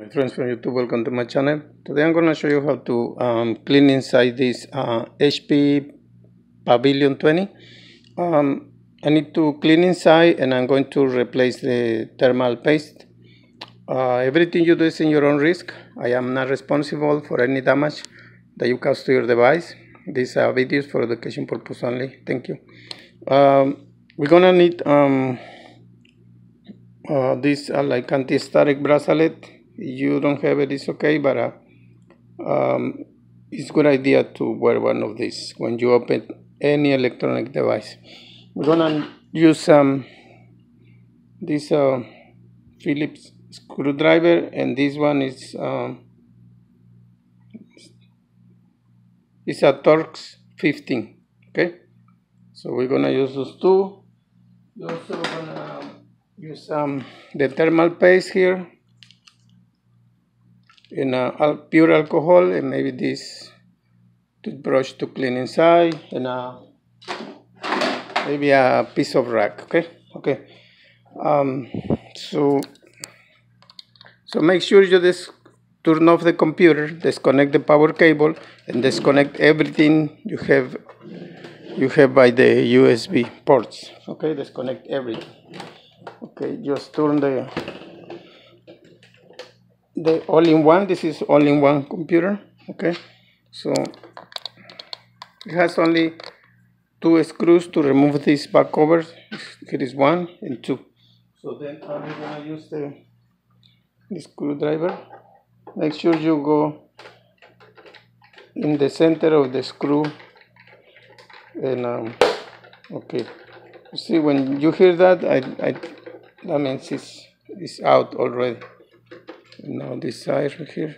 My friends from YouTube, welcome to my channel. Today I'm going to show you how to um, clean inside this uh, HP Pavilion 20. Um, I need to clean inside and I'm going to replace the thermal paste. Uh, everything you do is in your own risk. I am not responsible for any damage that you cause to your device. These are videos for education purpose only. Thank you. Um, we're gonna need um, uh, this uh, like anti-static bracelet you don't have it, it's okay, but uh, um, it's good idea to wear one of these when you open any electronic device. We're gonna use um, this uh, Phillips screwdriver, and this one is um, it's a Torx 15. Okay, so we're gonna use those two. We're also gonna use um, the thermal paste here in a pure alcohol and maybe this toothbrush to clean inside and a, maybe a piece of rag okay? Okay. Um, so so make sure you just turn off the computer disconnect the power cable and disconnect everything you have you have by the USB ports okay? Disconnect everything. Okay just turn the the all-in-one this is all-in-one computer okay? So it has only two screws to remove these back covers. Here is one and two. So then I'm gonna use the, the screwdriver? Make sure you go in the center of the screw and um, okay. See when you hear that I, I that means it's, it's out already now this side right here.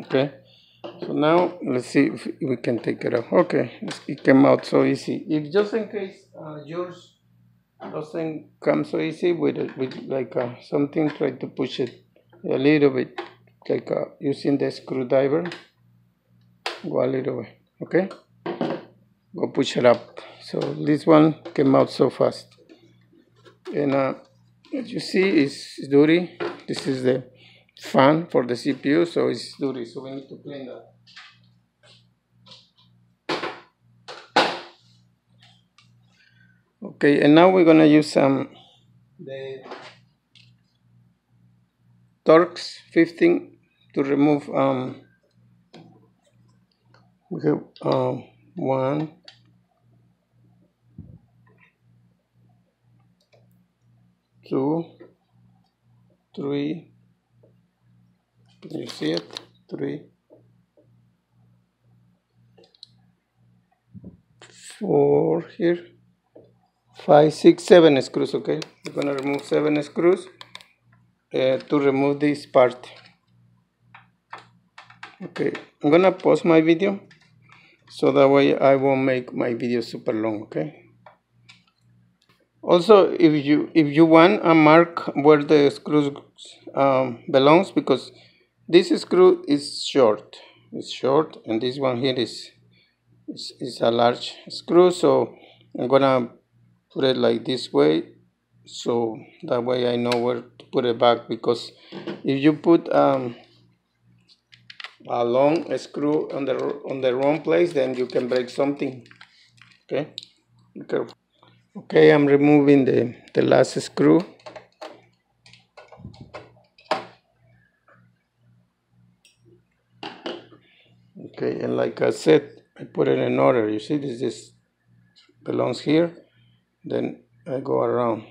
Okay. So now let's see if we can take it out. Okay it came out so easy. If just in case uh, yours doesn't come so easy with it with like uh, something try to push it a little bit like uh, using the screwdriver go a little way okay? Go push it up. So this one came out so fast. And uh, as you see it's dirty this is the fan for the CPU so it's dirty so we need to clean that. Okay and now we're gonna use some the Torx 15 to remove um, we have um, one, two, three. You see it? Three, four here, five, six, seven screws. Okay, we're gonna remove seven screws uh, to remove this part. Okay, I'm gonna pause my video so that way I won't make my video super long okay? Also if you if you want a mark where the screw um, belongs because this screw is short. It's short and this one here is, is is a large screw so I'm gonna put it like this way so that way I know where to put it back because if you put um, a long screw on the on the wrong place then you can break something. Okay? Be careful okay i'm removing the the last screw. Okay and like i said i put it in order. You see this is belongs here. Then i go around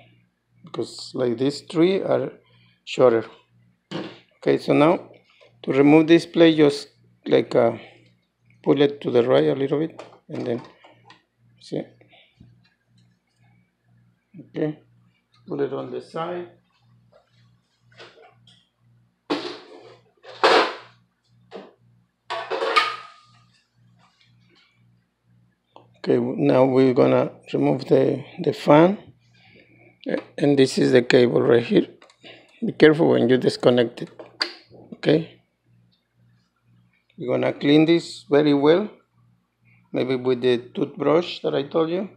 because like these three are shorter. Okay so now to remove this plate just like uh, pull it to the right a little bit and then see? Okay. Put it on the side. Okay now we're gonna remove the the fan. And this is the cable right here. Be careful when you disconnect it okay we're gonna clean this very well maybe with the toothbrush that I told you.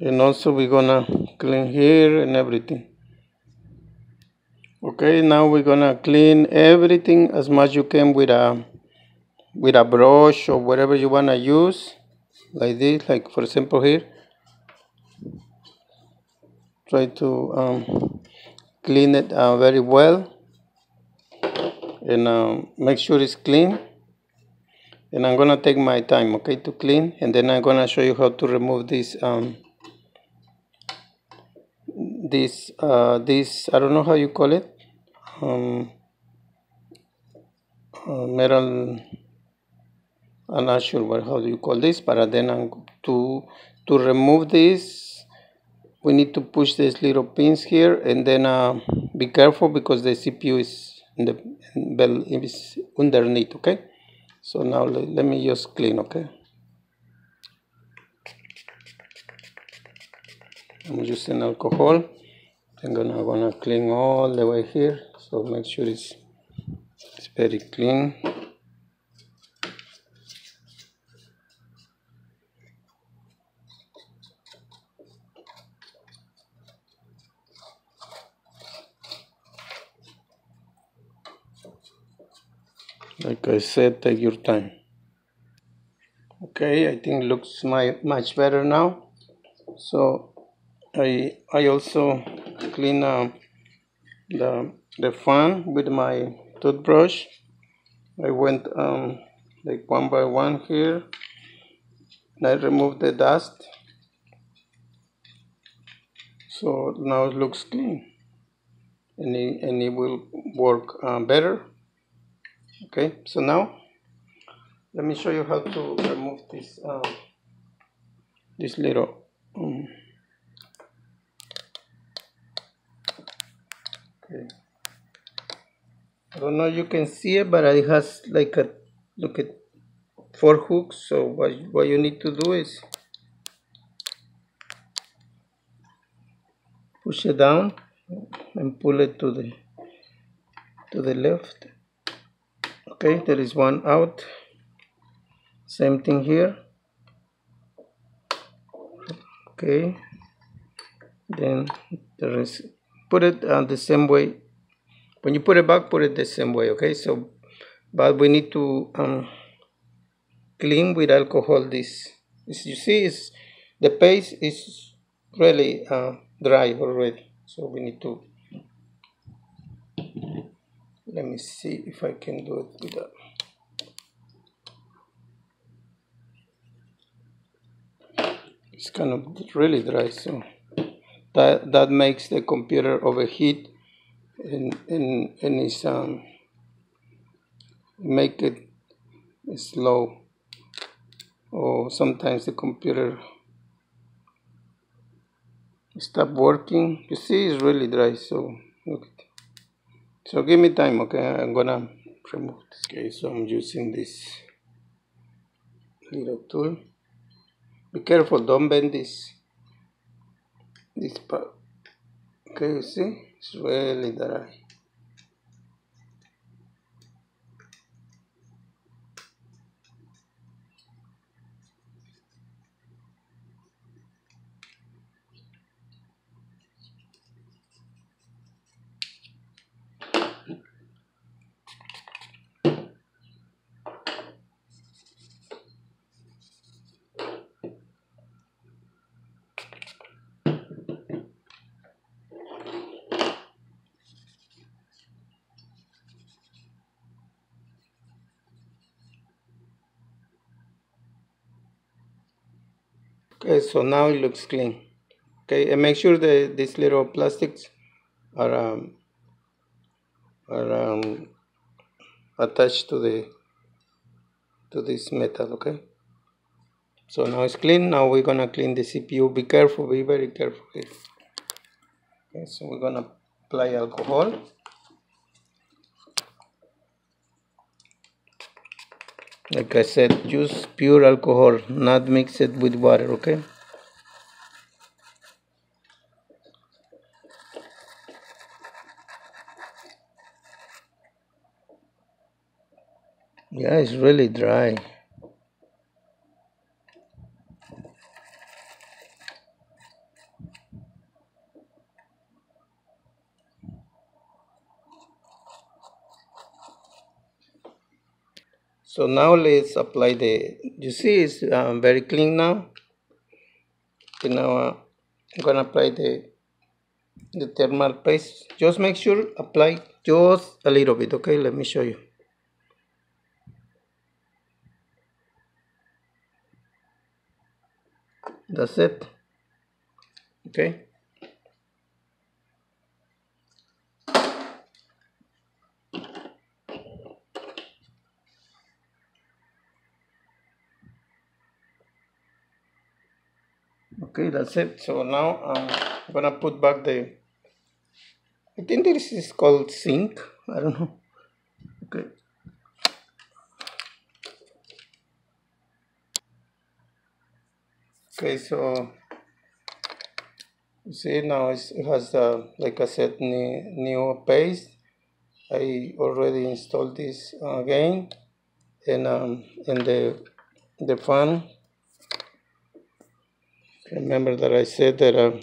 And also we're gonna clean here and everything. Okay, now we're gonna clean everything as much you can with a with a brush or whatever you wanna use, like this, like for example here. Try to um, clean it uh, very well and uh, make sure it's clean. And I'm gonna take my time, okay, to clean, and then I'm gonna show you how to remove this um, this uh, this I don't know how you call it um, uh, metal I'm not sure what how do you call this but then I'm, to to remove this we need to push these little pins here and then uh, be careful because the CPU is in the bell is underneath okay? So now let, let me just clean okay? I'm using alcohol. I'm gonna gonna clean all the way here so make sure it's it's very clean like I said take your time. Okay I think looks my much better now. So I I also clean uh, the the fan with my toothbrush. I went um, like one by one here. And I removed the dust. So now it looks clean. And it, and it will work uh, better okay so now let me show you how to remove this uh, this little um, okay. I don't know you can see it but it has like a look at four hooks so what, what you need to do is push it down and pull it to the to the left okay there is one out. Same thing here. Okay. Then there is put it uh, the same way. When you put it back put it the same way okay? So but we need to um, clean with alcohol this. As you see is the paste is really uh, dry already. So we need to let me see if I can do it with that it's kind of really dry so that that makes the computer overheat and and, and it's um make it slow or sometimes the computer stop working you see it's really dry so. So give me time okay? I'm gonna remove this okay so I'm using this little tool. Be careful don't bend this this part. Okay you see? It's really dry okay so now it looks clean. Okay and make sure that these little plastics are um, are um, attached to the to this metal okay? So now it's clean. Now we're gonna clean the CPU be careful be very careful okay so we're gonna apply alcohol like I said use pure alcohol not mix it with water okay? Yeah it's really dry. So now let's apply the, you see it's um, very clean now. Okay, now uh, I'm gonna apply the, the thermal paste. Just make sure apply just a little bit, okay? Let me show you. That's it. Okay. Okay, that's it. So now I'm gonna put back the. I think this is called sink. I don't know. Okay. Okay, so you see now it has uh, like I said new, new paste. I already installed this again, and um, and the the fan. Remember that I said that. Uh,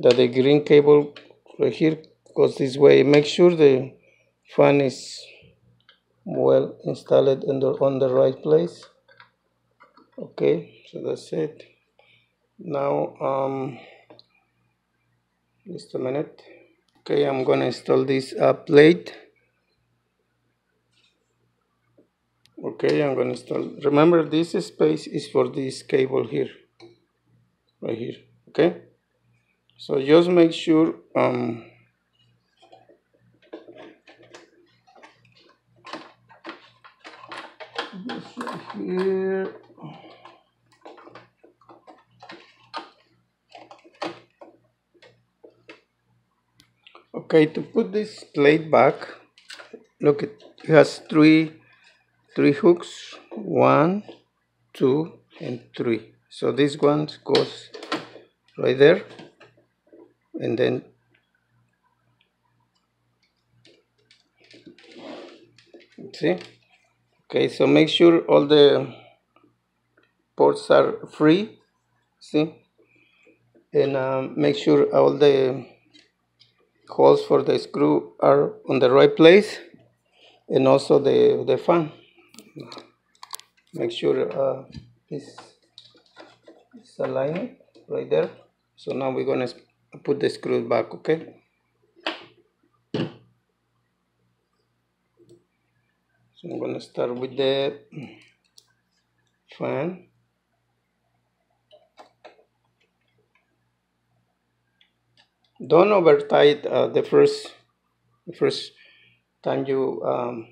that the green cable right here goes this way. Make sure the fan is well installed in the, on the right place. Okay, so that's it. Now, um, just a minute. Okay, I'm gonna install this uh, plate. Okay, I'm gonna install. Remember, this space is for this cable here, right here. Okay, so just make sure um, here. Okay, to put this plate back, look, it has three three hooks, one, two, and three. So this one goes right there, and then see. Okay, so make sure all the ports are free. See, and um, make sure all the holes for the screw are on the right place and also the, the fan. Make sure uh, this is aligned right there. So now we're gonna put the screws back, okay? So I'm gonna start with the fan. Don't over tight uh, the first the first time you um,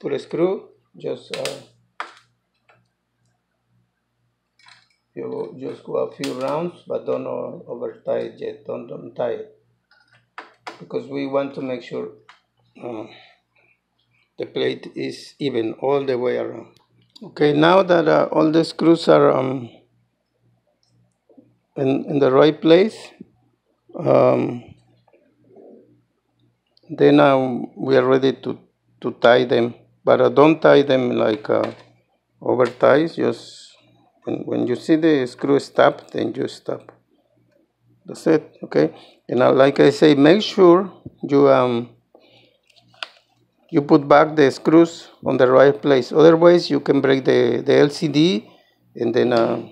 put a screw. Just uh, you just go a few rounds, but don't over tie it yet. Don't don't tie it because we want to make sure uh, the plate is even all the way around. Okay, now that uh, all the screws are um, in, in the right place, um, then uh, we are ready to, to tie them. But uh, don't tie them like uh, over ties, just when, when you see the screw stop, then you stop. That's it, okay? And now, like I say, make sure you um, you put back the screws on the right place. Otherwise, you can break the, the LCD and then uh,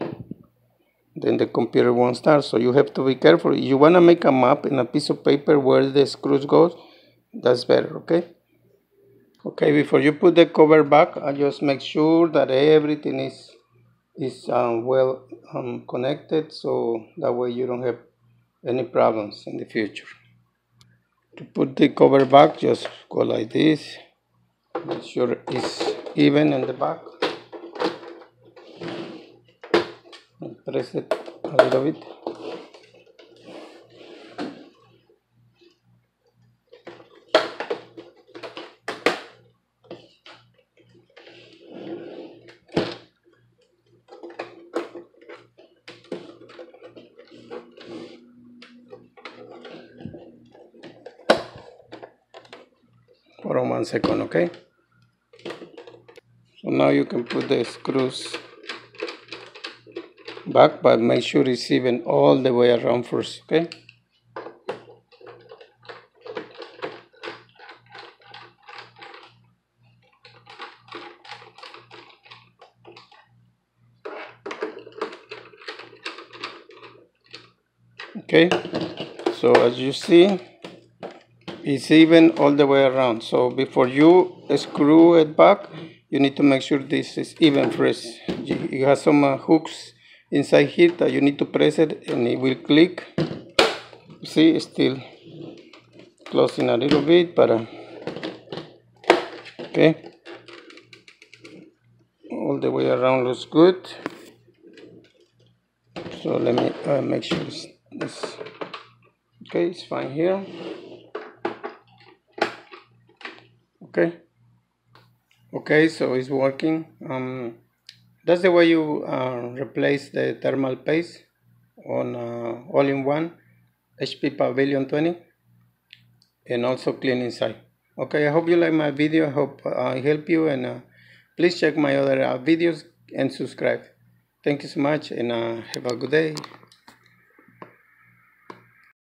then the computer won't start. So you have to be careful. You want to make a map in a piece of paper where the screws goes. That's better, okay? Okay, before you put the cover back, I just make sure that everything is is um, well um, connected, so that way you don't have any problems in the future. To put the cover back, just go like this. Make sure it's even in the back. And press it a little bit. On one second okay so now you can put the screws back but make sure it's even all the way around first okay okay so as you see it's even all the way around. So before you screw it back you need to make sure this is even first it has some uh, hooks inside here that you need to press it and it will click. See still closing a little bit but uh, okay. All the way around looks good. So let me uh, make sure it's this okay it's fine here okay. Okay so it's working. Um, that's the way you uh, replace the thermal paste on uh, all-in-one HP Pavilion 20 and also clean inside. Okay I hope you like my video. I hope I help you and uh, please check my other uh, videos and subscribe. Thank you so much and uh, have a good day